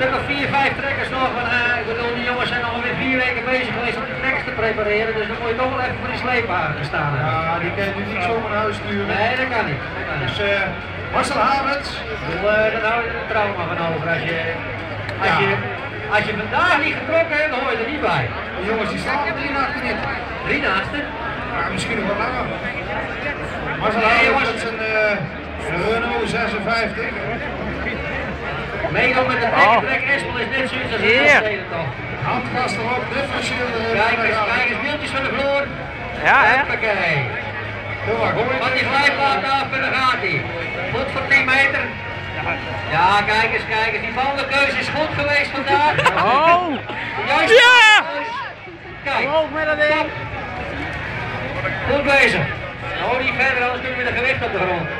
stuk of vier, vijf trekkers nog. En, uh, ik bedoel, die jongens zijn alweer vier weken bezig geweest om de trekkers te prepareren. Dus dan moet je toch wel even voor die sleepwagen staan. Ja, die kan je nu niet zomaar naar huis sturen. Nee, dat kan niet. Dat kan niet. Dus uh, Marcel Havens. Uh, dan hou je er trauma van over. Als je, als, je, als je vandaag niet getrokken hebt, dan hoor je er niet bij. Die jongens die staan drie nachten niet. Drie naasten? Ja, misschien nog wat langer. Marcel Havens met zijn uh, Renault 56. Meedoen met de trekker, trek Espel is net zoiets als een yeah. toch? Handgas erop, differentieel Kijk eens, kijk eens, beeldjes van de vloer. Ja, hè? Van die glijplaat af en dan gaat hij. Goed voor 10 meter. Ja, kijk eens, kijk eens. Die bandenkeuze is goed geweest vandaag. Oh! Juist. Ja! Kijk. Omhoog met dat ding. Goed bezig. Nou, niet verder, anders doen we de gewicht op de grond.